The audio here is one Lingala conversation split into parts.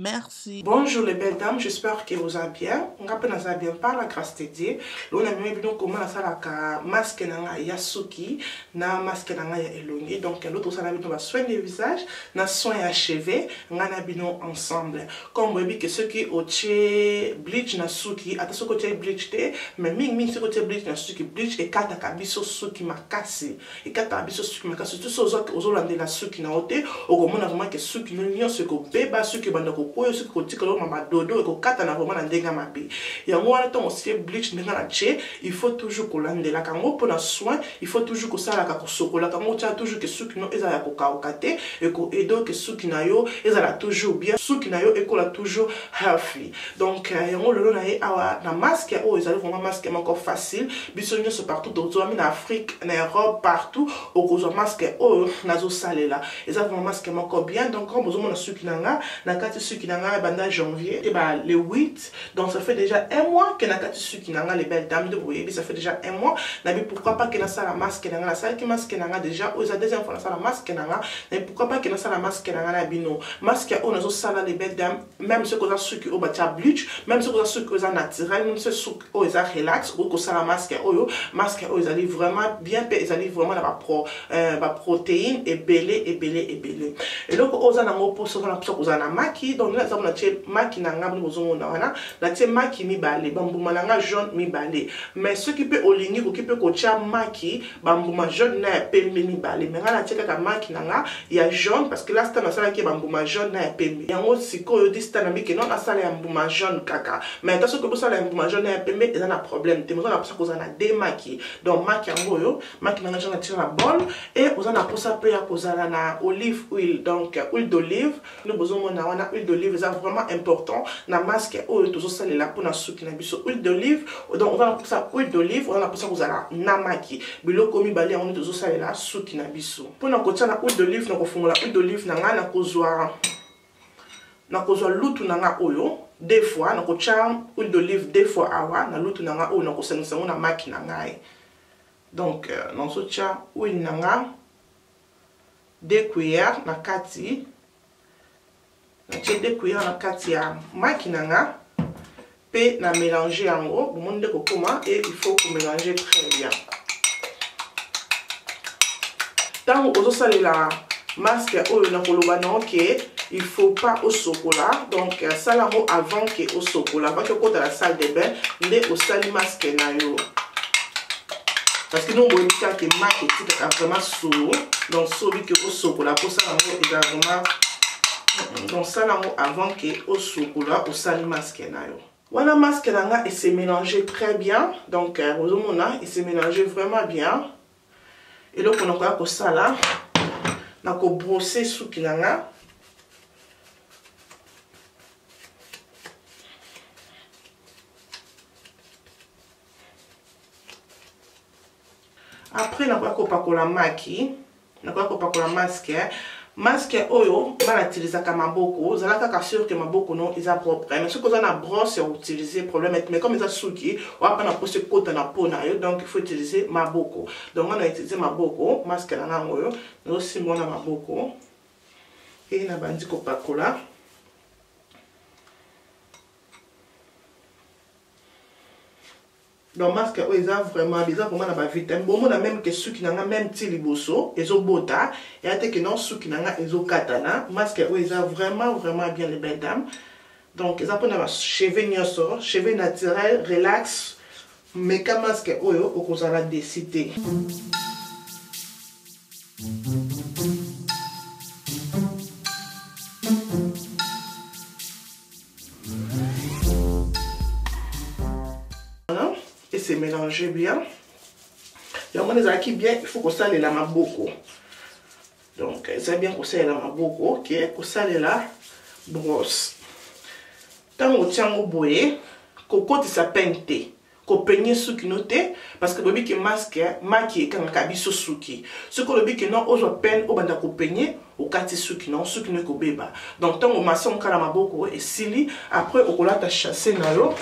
Merci. Bonjour les belles dames, j'espère que vous allez bien. Nga pe naza bien par la grâce de Dieu. Lelo na mimi bino comment nasalaka masque na nga ya suki na masque na nga ya elongi. Donc l'autre osala bino ba soins de visage na soins ya cheveux nga na bino ensemble. Comme boyebi que ceux qui otie bleach na suki ata soki otie bleach te mais mingi mingi soki otie bleach na suki bleach ekataka biso suki makasi. ekataka biso suki makasi tu so ozolandela suki na yo te okomona vraimen ke suki no nyonso ekobeba suki ebanda kokwea suki kotikala yo mamadodo ekokatana vraimen na ndenge ya mabe yango wana ntango osie bleach ndenge na tie il faut toujours kolandelaka yango mpo na soin il faut toujours kosalaka kosokolaka yango otyaka toujours ke suki no ezala ya kokauka te ekoedo ke suki na yo ezala toujours bien suki na yo ekola toujours healthy donc euh, yango lelo na ye awa na masque oyo ezali vraiment masque moko facile biso nyonso partout tozwami na afrique na europe partout okozwa masque oyo nazosalela eza vraiment masque moko bien donc comme ozomona suki na nga na kati suki na nga banda janvier te ba le 8 donc ça fait déjà un mois ke na kati suki na nga le belle dame nde boyebi ça fait déjà un mois nabi pourquoi pas ke nasala masque na nga nasalaki masque na nga déjà oyo eza deuxième fois nasala masque na nga nabi pourquoi pas ke nasala masque na nga na bino masque oyo nazosala le belle dame meme soki oza suki oyo batya bluch meme soki oza suki oyo eza naturel meme soki suki oyo eza relax okoki kosala maske oyo maske oyo ezali vraiment bien mpe ezali vraiment na baprotéine euh, ba ebele ebele ebele eloko oyo oza nango mposa oza na mposa kozala na maki donc eza mpo natye maki na ngai boni bozomona wana natye maki mibale bambuma na ngai jaune mibale mais soki mpe olingi okoki mpe kotya maki bambuma jaune na ya pembe mibale me ngai natie kaka maki na nga ya jaune parce que last time asalaki bambuma jaune na ya pembe yango sikoyo this time nabike non asala ya mbuma jaune kaka me ata soki bosala ya mbuma jaune na ya pembe eza na problème te moza na posa kozala na de maki donc maki yango oyo maki na nga jaune atie na bol e oza na posa mpe ya kozala na olive huile donc huile d'olive nde bozomona wana huile d'olive eza vraiment important na masque oyo tozosalela mpona suki na biso huile d'olive donc oza na mposa huile d'olive oza na mposa kozala na maki biloko mibale yango nde tozosalela suki na biso mpona kotya na huile d'olive na kofungola huile d'olive na ngai nakozwa nakozwa lutu na ngai oyo deux fois nakotya huile d'olive deux fois awa na lutu na ngai oyo nakosangisa yango na maki na ngai donc euh, nazotya huile na ngai deux cuillères na kati natie deux cuillères na kati ya maki na nga pe na mélange yango bomoni nde kokoma et il faut ko mélanger très bien ntango ozosalela masque oyo nakoloba na oke il faut pas osokola donc euh, sala yango avant ke osokola avant ke okota na salle de bain nde osali masque na yo parce que donc boyebi kaka ke maki etikaka vraiment solo donc sobi ke osokola posala yango eza vraiment donc sala yango avant ke osokola osali maske na yo wana maske na nga ese mélange très bien donc euh, ozomona ese mélange vraiment bien eloko nakoya kosala nakobrose suki na nga après nakoya kopakola maki nakoya kopakola maske maske oyo bana utilisaka maboko ozala kaka sur ke maboko no eza propre mais soki oza na brosse ya utilise problème mais comme eza suki wapa na mposi ekota na po na yo donc il faut utilise maboko donc nga na utilise maboko maske na ngango oyo nazosimba wana maboko e na bandi kopakola donc masque oyo eza vraiment eza vraiment na bavitamine bomona meme ke suki na nga meme ti liboso ezobota ya te ke non suki na nga ezokatana masque oyo eza vraiment vraiment bien les belles dames donc eza mpona bacheveux nyonso cheveux naturel relax meka masque oyo okozala desi te mm -hmm. Voilà, et c'est mélangé bien. yango wana ezalaki bien il faut kosalela maboko donc eza bien kosalela maboko ke kosalela brosse ntango otia yango boye kokotisa pene te ko peigner suki no te parce que boyebi ke masque maki ekangaka biso suki soki olobi ke non ozwa peine obanda ko peigner okati suki na yo suki no ekobeba donc ntango masi omoka na maboko esili après okolata chasse na yo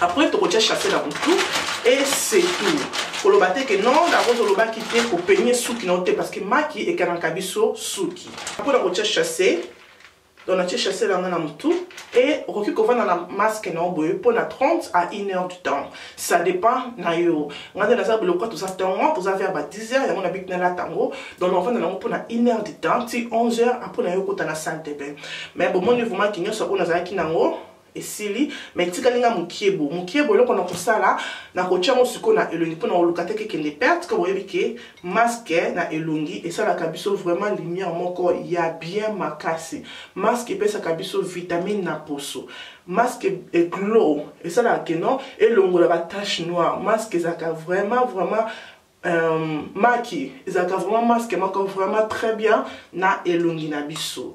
après tokotya chasse na motu e c'est tout koloba te ke non yango tolobaki te kopenye suki na yo te parce que maki ekangaka biso suki mpona kotya chasse donc natie chassele yango na motu e okoki kovanda na masque na yo boye mpo na 30 à 1 heure du temps ça dépend na yo ngai nde naza biloko toza ntongo toza vers ba 10 heures yango nabiki nalata yango donc nakovanda nango mpo na 1 heure du temps ti 11 heures apres na yo okota na salle de bain mais bomoni vraimentki nyonso oyo nazalaki nango esili mais etikali nga mokie bo mokie bo eloko na kosala na kotya yango sikoyo na elongi mpo na koluka te kekende perte ko boyebi ke maske na elongi esalaka biso vraiment lumière moko ya bien makasi maske epesaka biso vitamine na poso maske eglow esalaka ke non elongola ba tache noire maske ezalaka vraiment vraiment euh, maki ezalaka vraiment maske moko vraiment très bien na elongi na biso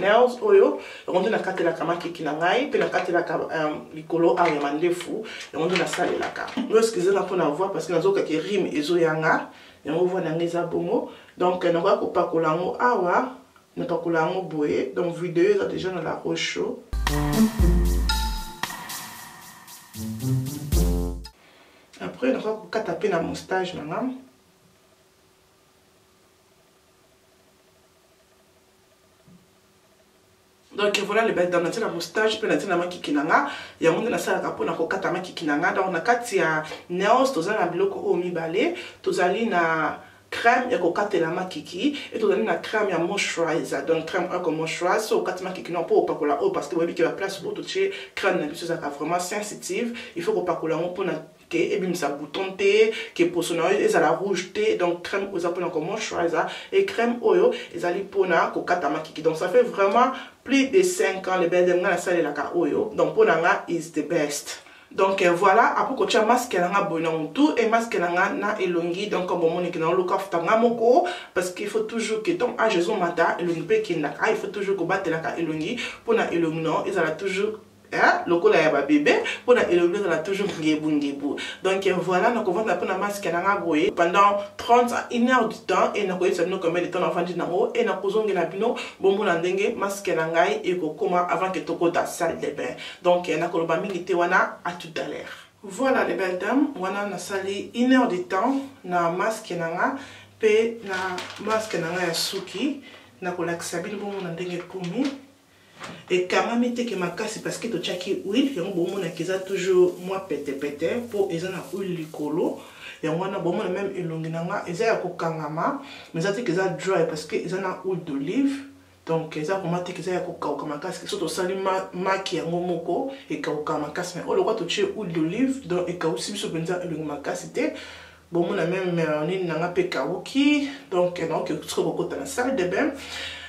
nails oyo yango nde nakatelaka makiki na ngai mpe nakatelaka euh, likolo awa ya mandefu yango nde nasalelaka no excuse nga mpona voi parce que nazokaki rime ezoyanga yango voi na ngai eza bongo donc euh, nakoya kopakola yango awa napakola yango boye donc video eza déjà na la roche après nakoya kokata mpe na mostage na ngai donc voilà libali dame natie na moustache mpe natie na makiki na nga yango nde nasalaka mpo na kokata makiki na nga donc na kati ya nails toza na biloko oyo mibale tozali na crème ya kokatela makiki e tozali na crème ya moisturizer donc crème oko moisturizer so okati makiki na mpo opakola oyo parce que boyebi ke baplace oyo totie crème na biso ezalaka vraiment sensitive il faut kopakola yango mpona ke ebimisa bouton te ke poso na yo ezala rouge te donc crème oyo eza mpona ko moisturizer et crème oyo ezali mpona kokata makiki donc ça fait vraiment plus de 5 ans le belle nga nasalelaka oyo donc mpona nga is the best donc euh, voilà après kotia maske na nga boye na mutu e maske na nga na elongi donc comme omoni ke naoluka afuta nga moko parce qu'il faut toujours ke donc age ezomata elongi mpe ekendaka il faut toujours kobatelaka elongi mpona elongi na yo ezala toujours Hein? lokola ya babebe mpo na elobeli ezala toujours ngebu ngebu donc voilà nakovanda mpo na maske na nga boye pendant 30 à une heure du temps e nakoyebisa bino combien de temps navandi nango e nakozongela bino bomona ndenge maske na ngai ekokoma avant ke tokota salle de bain donc nakoloba mingi te wana à tout à l'heure voilà les belles dames wana nasali une heure du temps na maske na nga mpe na maske na nga ya suki nakolakisa bino bomona ndenge ekomi ekangami teke makasi parce que totiaki huile yango bomona keza toujours mwa petepete mpo eza na huile likolo yango wana bomona meme elongi na nga eza ya kokangama mais eza teke eza dry parce que eza na huile d'olive donc eza vraiment teke eza ya kokauka makasi so tosali maki yango moko ekauka makasi mais oyo lokwa totie huile d'olive donc ekausi biso mpenza elongi makasi te bomona meme euh, nini na nga mpe ekawuki donc euh, naoki soki kokota na salle de bain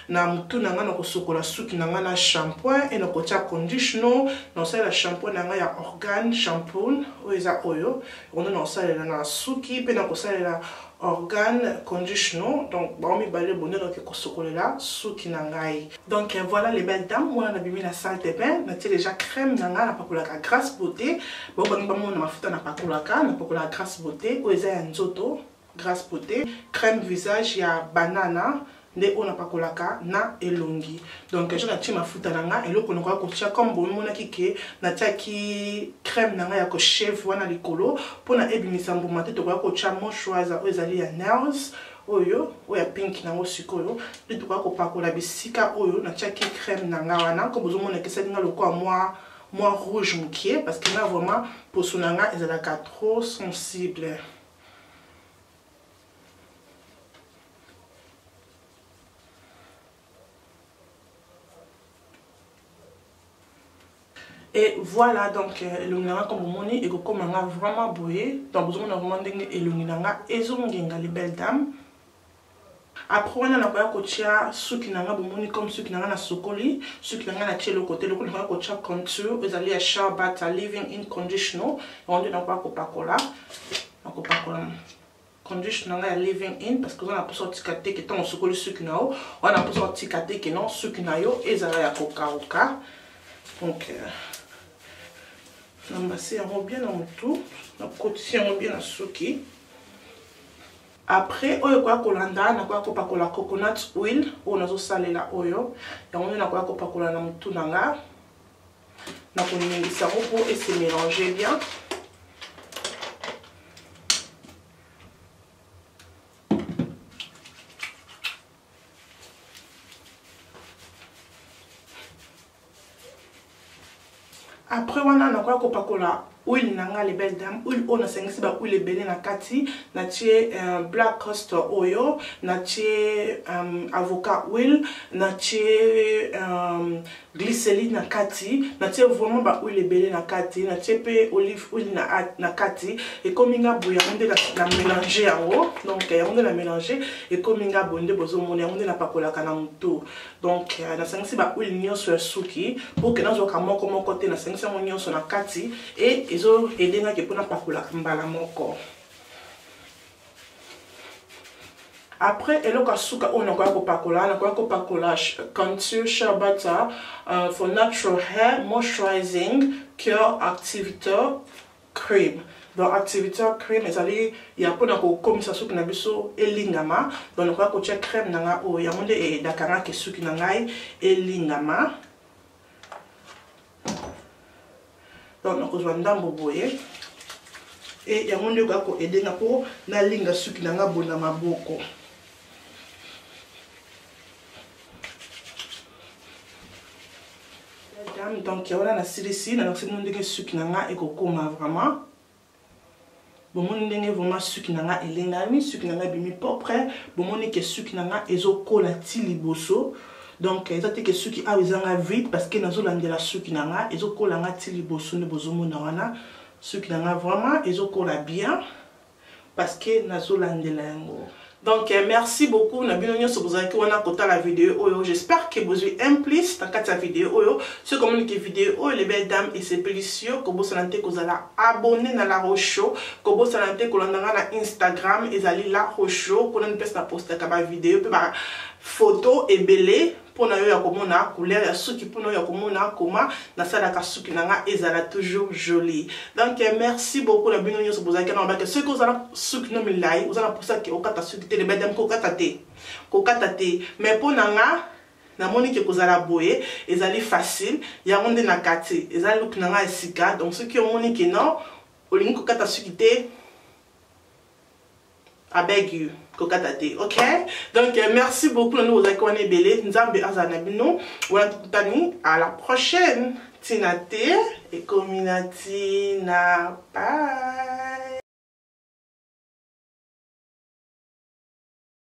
na motu na ngai nakosokola suki na ngai na shampoing e nakotia conditional nakosalela shampoing na ngai ya organe shampoing oyo eza oyo yango nakosalela na suki mpe nakosalela organe conditional donc bango mibale bonde naoki kosokolela suki na ngai Donc euh, voilà les belles dames, on a bimi la salle de bain, na déjà crème nanga na pakolaka grâce beauté, bon on ba mona mafuta na pakolaka, na pakolaka grâce beauté, oza ya nzoto, grâce beauté, crème visage ya banana, nde oyo napakolaka na elongi donc je natie mafuta na nga eloko nakoka kotia comme bomonaki ke natiaki crème na nga ya kocheve wana likolo mpona ebimisa mbuma te tokoya kotia mochoise oyo ezali ya nerves oyo oyo ya pinki nango sikoyo nde tokoya kopakola bisika oyo natiaki crème na nga wana comme ozomona ekesaki nga lokola mwa mwa rouge mokie parce que nga vraiment poso na nga ezalaka trop sensible et voilà donc euh, elongi na nga comme omoni ekokoma nga vraiment boye donc bozomona vraiment ndenge elongi na nga ezongenga les belles dames après wana nakoya kotya suki na nga bomoni comme suki na nga nasokoli suki na nga natya eloko te eloko nakoya kotya contour ezali ya sharbata living in conditional yango nde nakoya kopakola nakopakola condition na nga ya living in parce que oza na mposa otika te ke ntango osukoli suki na yo oza na mposa otika te ke non suki na yo ezala ya kokauka donc euh, na mbasi yango bien na motu nakotisi yango bien na suki après oyo ekoya kolanda nakoya kopakola coconut oil oyo nazosalela oyo yango nde nakoya kopakola na motu na nga na koningisa yango mpo ese mélange bien après wana nakoya kopakola huile na nga les belles dames huile oyo nasangisi ba huile ebele na kati natie euh, black coster oyo natie euh, avocat huile natie euh, glyceline na kati natie vraiment ba huile ebele na kati natie mpe olive huile na, na kati ekomi nga boye yango nde na mélange yango donc yango nde na mélange ekomi nga boye nde bozomona yango nde napakolaka na moto donc euh, nasangisi bahuile nyonso ya suki mpo ke nazwaka moko moko te nasangisi yango nyonso na kati e ezo ede ngaki mpo napakola mbala moko après eloko ya suka oyo nakoya kopakola nakoya kopakola canture sherbata uh, for natural hair moisturizing cure activitor cream donc activateur cream ezali ya mpona kokomisa suki na biso elingama donc nakoya kotya crème na ngai oyo yango nde eyedaka ngai ke suki na ngai elingama donc nakozwa ndambo boye e yango nde ekoya koede nga mpo nalinga suki na ngai bona maboko dame donc wana nasilisi nalakisi bino ndenge suki na nga ekokoma vraiment bomoni ndenge vraiment suki na nga elengami suki na nga ebimi propre bomoni ke suki na nga ezokola ti liboso donc eza te ke suki awa ezanga vide parce que nazolandela suki na nga ezokola nga ti liboso nde bozomona wana suki na nga vraiment ezokola bien parce que nazo landela yango donc euh, merci beaucoup na bino nyonso bozalaki wana kotala video oyo j'espère que bozwi un plus na kati ya video oyo soki omoni ke video oyo le belle dame esepelisi yo kobosana te kozala abonne na la rocho kobosana te kolanda ngai na instagram ezali la rocho kuna nipesi na postaka bavideo mpe bafoto ebele mpo na yo ya komona couleur ya suki mpo na yo ya komona koma nasalaka suki na nga ezala toujours jolie donc eh, merci beaucoup na bino nyonso bozalaki na babake soki oza na suki no milai oza na mposa ke okata suki te lebadam kokata te kokata te mais mpo na nga namoni ke kozala boye ezali facile yango nde na kati eza look na nga ya sika donc soki omoni ke non olingi kokata suki te I beg you kokata te ok donc euh, merci beaucoup na ndenge ozalaki wana ebele nzambe azala na bino wana tokutani à la prochaine ntina te ekomi na ntina bye